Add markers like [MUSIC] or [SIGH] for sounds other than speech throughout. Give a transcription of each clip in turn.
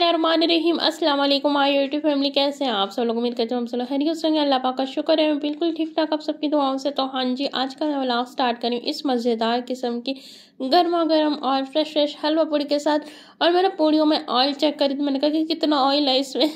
अस्सलाम वालेकुम, my YouTube family, कैसे हैं आप सब लोग? उम्मीद करते हैं हम सब लोग खैरियत से अल्लाह पाक का शुक्र है, बिल्कुल ठीक ठाक, आप सबकी दुआओं से तो हाँ जी, आज का मैं व्लॉग स्टार्ट करी इस मज़ेदार किस्म की गर्मा गर्म और फ्रेश फ्रेश हलवा पूड़ी के साथ। और मैंने पूड़ियों में ऑयल चेक करी तो मैंने कहा कि कितना ऑयल है इसमें?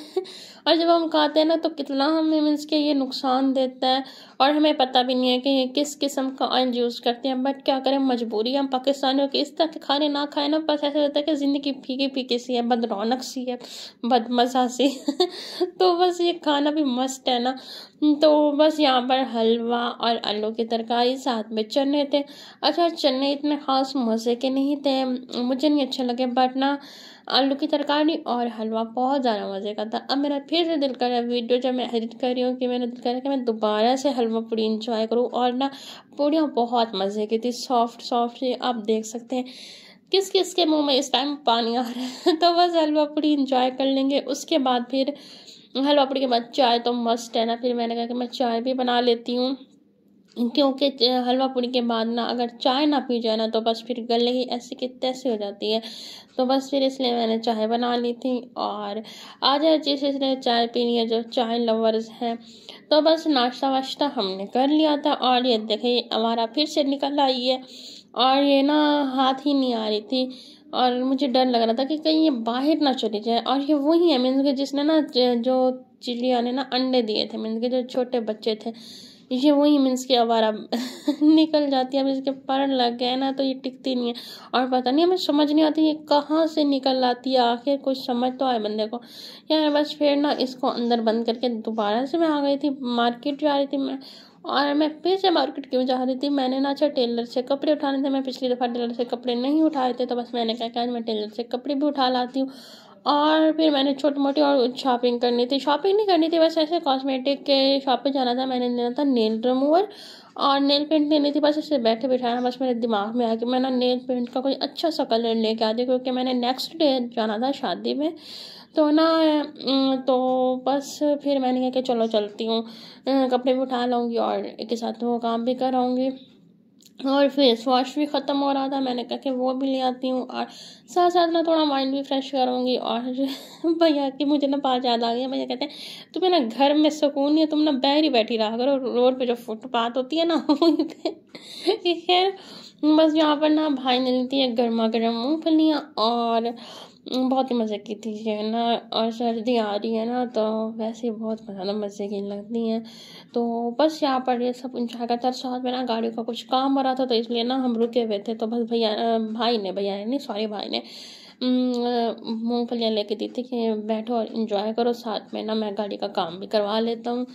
और जब हम खाते हैं ना तो कितना हमें मीन्स के ये नुकसान देता है और हमें पता भी नहीं है कि ये किस किस्म का ऑयल यूज़ करते हैं। बट क्या करें, मजबूरी हम पाकिस्तानियों के इस तरह के खाने ना खाए ना बस ऐसा होता है कि ज़िंदगी फीकी फीकी सी है बद रौनक सी है बद मज़ा सी [LAUGHS] तो बस ये खाना भी मस्त है ना। तो बस यहाँ पर हलवा और आलू की तरकारी साथ में चने थे। अच्छा चने इतने ख़ास मज़े के नहीं थे। मुझे नहीं अच्छे लगे बट ना आलू की तरकारी और हलवा, बहुत ज़्यादा मज़े का था। अब मेरा फिर से दिल कर रहा है वीडियो, जब मैं एडिट कर रही हूँ, कि मैंने दिल कर रहा है कि मैं दोबारा से हलवा पूड़ी इंजॉय करूँ। और ना, पूड़ियाँ बहुत मज़े की थी सॉफ्ट सॉफ्ट आप देख सकते हैं। किस किस के मुँह में इस टाइम पानी आ रहा है? [LAUGHS] तो बस हलवा पूड़ी इंजॉय कर लेंगे। उसके बाद फिर, हलवा पूड़ी के बाद चाय तो मस्त है ना। फिर मैंने कहा कि मैं चाय भी बना लेती हूँ। क्योंकि हलवा पूड़ी के बाद ना अगर चाय ना पी जाए ना तो बस फिर गले ही ऐसी की तैसी हो जाती है। तो बस फिर इसलिए मैंने चाय बना ली थी और आज जिस इसने चाय पीनी है, जो चाय लवर्स हैं। तो बस नाश्ता वाश्ता हमने कर लिया था और ये देखे हमारा फिर से निकल आई है और ये ना हाथ ही नहीं आ रही थी और मुझे डर लग रहा था कि कहीं ये बाहर ना चली जाए और ये वही है, मीन्स के जिसने ना जो चिड़िया ने ना अंडे दिए थे, मीन्स के जो छोटे बच्चे थे ये वही मीन्स के आवारा [LAUGHS] निकल जाती है, अब इसके पर लग गए ना तो ये टिकती नहीं है। और पता नहीं, हमें समझ नहीं आती ये कहाँ से निकल आती है, आखिर कुछ समझ तो आए बंदे को। यार बस फिर ना इसको अंदर बंद करके दोबारा से मैं आ गई थी, मार्केट जा रही थी मैं। और मैं फिर से मार्केट क्यों जा रही थी? मैंने ना अच्छा टेलर से कपड़े उठाने थे, मैं पिछली दफ़ा टेलर से कपड़े नहीं उठाए थे तो बस मैंने कहा कि आज मैं टेलर से कपड़े भी उठा लाती हूँ। और फिर मैंने छोटी मोटी और शॉपिंग करनी थी। शॉपिंग नहीं करनी थी, बस ऐसे कॉस्मेटिक के शॉप पे जाना था। मैंने लेना था नेल रिमूवर और नेल पेंट लेनी थी, बस ऐसे बैठे बैठाना। बस मेरे दिमाग में आया कि मैं ना नेल पेंट का कोई अच्छा सा कलर लेके आती क्योंकि मैंने नेक्स्ट डे जाना था शादी में। तो ना तो बस फिर मैंने कहा कि चलो चलती हूँ। कपड़े भी उठा लाऊँगी और एक साथ वो काम भी कराऊँगी। और फेस वॉश भी ख़त्म हो रहा था। मैंने कहा कि वो भी ले आती हूँ और साथ साथ ना थोड़ा माइंड भी फ्रेश करूँगी और [LAUGHS] भैया की मुझे ना बात याद आ गई भैया कहते हैं, तुम्हें ना घर में सुकून है, तुम ना बहर ही बैठी रहा करो। रोड पे जो फुटपाथ होती है ना, [LAUGHS] वहीं पे [LAUGHS] खैर, बस यहाँ पर ना भाई ने लेती है गर्मा गर्म मूँगफलियाँ और बहुत ही मज़े की थी ये ना, और सर्दी आ रही है ना तो वैसे ही बहुत ज़्यादा मज़े की लगती हैं। तो बस यहाँ पर ये सब इंजॉय करते हैं साथ में ना गाड़ी का कुछ काम हो रहा था तो इसलिए ना हम रुके हुए थे। तो बस भैया, भाई ने, भैया नहीं, सॉरी भाई ने मूँगफलियाँ लेके दी थी कि बैठो और इन्जॉय करो, साथ में ना मैं गाड़ी का काम भी करवा लेता हूँ।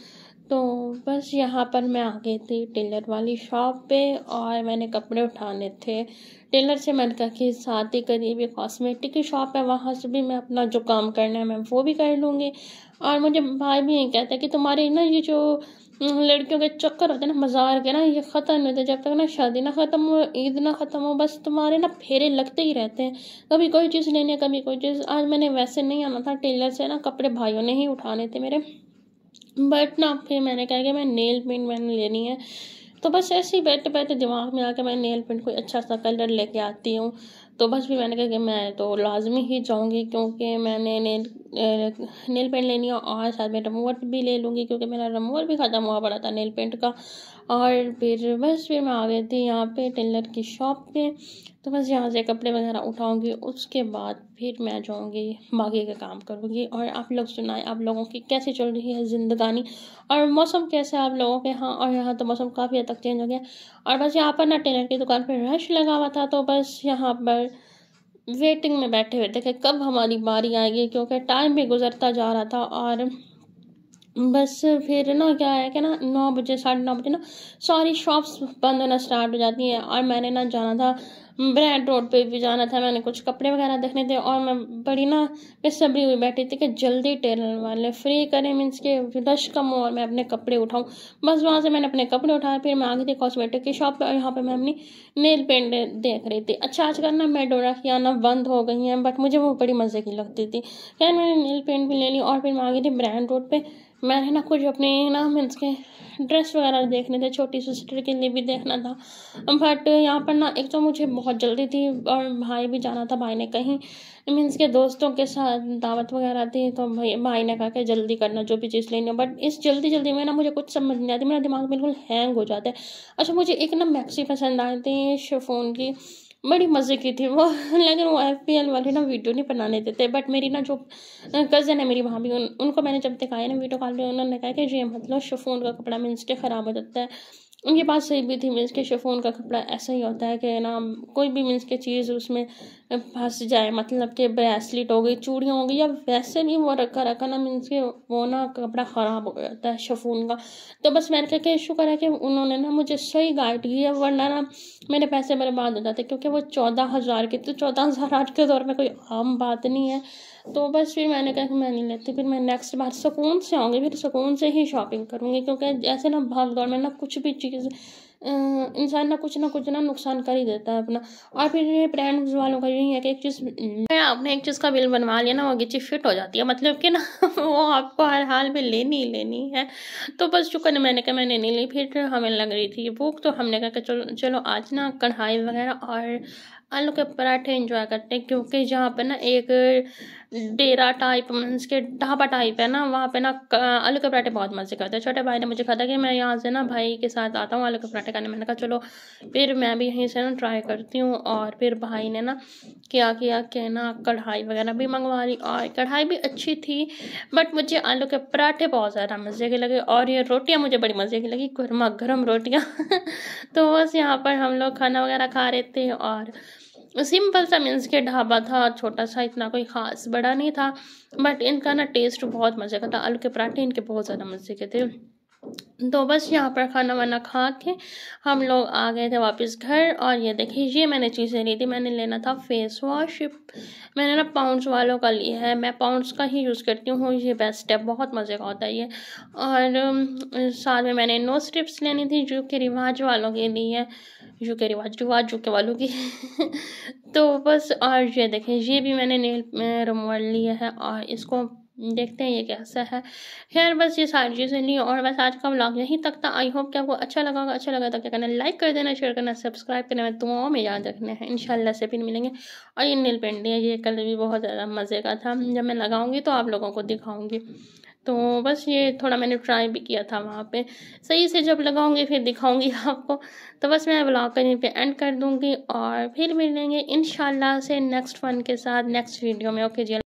तो बस यहाँ पर मैं आ गई थी टेलर वाली शॉप पे और मैंने कपड़े उठाने थे। टेलर से मैंने कहा कि साथ ही करीब एक कॉस्मेटिक की शॉप है, वहाँ से भी मैं अपना जो काम करना है मैं वो भी कर लूँगी। और मुझे भाई भी यही कहता है कि तुम्हारे ना ये जो लड़कियों के चक्कर होते हैं ना, मज़ार के ना, ये ख़त्म होते। जब तक ना शादी ना ख़त्म हो, ईद ना ख़त्म हो, बस तुम्हारे ना फेरे लगते ही रहते हैं। कभी कोई चीज़ लेनी, कभी कोई चीज़। आज मैंने वैसे नहीं आना था, टेलर से ना कपड़े भाइयों ने ही उठाने थे मेरे। बट ना, फिर मैंने कहा कि मैं नेल पेंट मैंने लेनी है। तो बस ऐसे ही बैठे बैठे दिमाग में आके मैं नेल पेंट कोई अच्छा सा कलर लेके आती हूँ। तो बस भी मैंने कहा कि मैं तो लाजमी ही जाऊँगी क्योंकि मैंने नेल नेल पेंट लेनी है और साथ में रिमूवर भी ले लूँगी क्योंकि मेरा रिमूवर भी ख़त्म हुआ पड़ा था नेल पेंट का। और फिर बस फिर मैं आ गई थी यहाँ पे टेलर की शॉप पे। तो बस यहाँ से कपड़े वगैरह उठाऊँगी, उसके बाद फिर मैं जाऊँगी, बाकी का काम करूँगी। और आप लोग सुनाए, आप लोगों की कैसी चल रही है ज़िंदगानी? और मौसम कैसे है आप लोगों के यहाँ और यहाँ तो मौसम काफ़ी हद तक चेंज हो गया। और बस यहाँ पर ना टेलर की दुकान पर रश लगा हुआ था तो बस यहाँ पर वेटिंग में बैठे हुए थे कि कब हमारी बारी आएगी, क्योंकि टाइम भी गुजरता जा रहा था। और बस फिर ना क्या है कि ना नौ बजे, साढ़े नौ बजे ना सारी शॉप्स बंद होना स्टार्ट हो जाती हैं और मैंने ना जाना था ब्रैंड रोड पे भी जाना था, मैंने कुछ कपड़े वगैरह देखने थे और मैं बड़ी ना बेसब्री हुई बैठी थी कि जल्दी टेलर वाले फ्री करें मीन्स के रश कम हो और मैं अपने कपड़े उठाऊँ। बस वहाँ से मैंने अपने कपड़े उठाए, फिर मैं आ गई थी कॉस्मेटिक की शॉप पर और यहाँ पर मैं अपनी नेल पेंट देख रही थी। अच्छा आजकल ना मेडोरा की आना बंद हो गई हैं बट मुझे वो बड़ी मज़े की लगती थी। खैर, मैंने नेल पेंट भी ले ली और फिर मैं आ गई थी ब्रांड रोड पर मैंने ना कुछ अपने ना मीन्स के ड्रेस वगैरह देखने थे, छोटी सिस्टर के लिए भी देखना था। बट यहाँ पर ना एक तो मुझे बहुत जल्दी थी और भाई भी जाना था, भाई ने कहीं मीन्स के दोस्तों के साथ दावत वगैरह थी तो भाई भाई ने कहा कि जल्दी करना, जो भी चीज़ लेनी हो। बट इस जल्दी जल्दी में ना मुझे कुछ समझ नहीं आती, मेरा दिमाग बिल्कुल हैंग हो जाता है। अच्छा मुझे एक ना मैक्सी पसंद आई थी शेफोन की। बड़ी मज़े की थी वो। लेकिन वो एफ़ पी एल वाले ना वीडियो नहीं बनाने देते। बट मेरी ना जो कज़न है मेरी भाभी उन, उनको मैंने जब दिखाया ना वीडियो कॉल में उन्होंने कहा कि जी मतलब शिफोन का कपड़ा मीन्स के ख़राब हो जाता है। उनके पास सही भी थी मीन्स के शेफोन का कपड़ा, ऐसा ही होता है कि ना, कोई भी मीन्स के चीज़ उसमें फंस जाए मतलब कि ब्रेसलेट हो गई, चूड़ियाँ हो गई, या वैसे भी वो रखा रखा ना, मीन्स के वो ना कपड़ा ख़राब हो जाता है शेफोन का। तो बस मैंने कहा कि शुक्र है कि उन्होंने ना मुझे सही गाइड किया, वरना ना मेरे पैसे बर्बाद हो जाते, क्योंकि वो चौदह हज़ार के तो चौदह हज़ार आज के दौर में कोई आम बात नहीं है। तो बस फिर मैंने कहा कि मैं नहीं लेती, फिर मैं नेक्स्ट बार सुकून से आऊँगी, फिर सुकून से ही शॉपिंग करूँगी, क्योंकि जैसे ना भाग दौड़ में ना कुछ भी चीज़ इंसान ना कुछ ना कुछ ना नुकसान कर ही देता है अपना। और फिर ये ब्रांड्स वालों का यही है कि एक चीज़, मैं आपने एक चीज़ का बिल बनवा लिया ना, वो गिची फिट हो जाती है। मतलब कि ना, [LAUGHS] वो आपको हर हाल में लेनी ही लेनी है। तो बस शुक्र मैंने कहा मैंने नहीं ली, फिर हमें लग रही थी भूख तो हमने कहा कि चलो चलो आज ना कढ़ाई वगैरह और आलू के पराठे इंजॉय करते हैं, क्योंकि जहाँ पे ना एक डेरा टाइप मीन्स के ढाबा टाइप है ना, वहाँ पे ना आलू के पराठे बहुत मज़े करते हैं। छोटे भाई ने मुझे कहा था कि मैं यहाँ से ना भाई के साथ आता हूँ आलू के पराठे खाने। मैंने कहा, चलो। फिर मैं भी यहीं से ना ट्राई करती हूँ, और फिर भाई ने ना क्या किया कि ना कढ़ाई वगैरह भी मंगवा ली, और कढ़ाई भी अच्छी थी बट मुझे आलू के पराठे बहुत ज़्यादा मज़े के लगे, और ये रोटियाँ मुझे बड़ी मज़े की लगी गर्मा गर्म रोटियाँ। [LAUGHS] तो बस यहाँ पर हम लोग खाना वगैरह खा रहे थे, और सिंपल सा मीन्स के ढाबा था, छोटा सा, इतना कोई ख़ास बड़ा नहीं था बट इनका ना टेस्ट बहुत मज़े का था। आलू के पराठे इनके बहुत ज़्यादा मज़े के थे। तो बस यहाँ पर खाना वाना खा के हम लोग आ गए थे वापस घर और ये देखिए, ये मैंने चीज़ें ली थी। मैंने लेना था फेस वॉश मैंने ना पाउंड्स वालों का लिया है। मैं पाउंड्स का ही यूज़ करती हूँ। ये बेस्ट है। बहुत मज़े का होता है ये। और साथ में मैंने नो स्ट्रिप्स लेनी थी, जो कि रिवाज वालों के लिए यू के रिवाज रिवाज जो के वालों की। [LAUGHS] तो बस, और ये देखें ये भी मैंने नेल रिमूवर लिया है। और इसको देखते हैं ये कैसा है। खैर, बस ये सारी चीज़ें ली और बस आज का व्लॉग यहीं तक था। आई होप कि आपको अच्छा लगा होगा अच्छा लगा तो क्या करना लाइक कर देना शेयर करना सब्सक्राइब करना। मैं दुआओं में याद रखना है। इंशाल्लाह से फिर मिलेंगे। और ये नील पेंट है, ये कलर भी बहुत ज़्यादा मज़े का था। जब मैं लगाऊँगी तो आप लोगों को दिखाऊँगी। तो बस ये थोड़ा मैंने ट्राई भी किया था वहाँ पे। सही से जब लगाऊँगी, फिर दिखाऊँगी [LAUGHS] आपको। तो बस मैं ब्लॉग कहीं पे एंड कर दूँगी और फिर मिलेंगे इन से नेक्स्ट वन के साथ नेक्स्ट वीडियो में। ओके जी